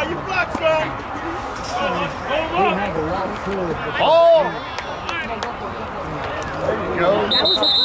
how you block, son. Oh! There you go.